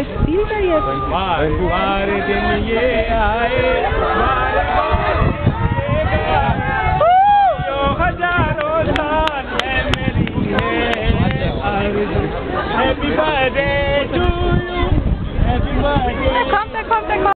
experience. Mare, mare Happy birthday to you, happy birthday